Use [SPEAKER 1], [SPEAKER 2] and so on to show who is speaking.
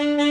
[SPEAKER 1] Mm-hmm.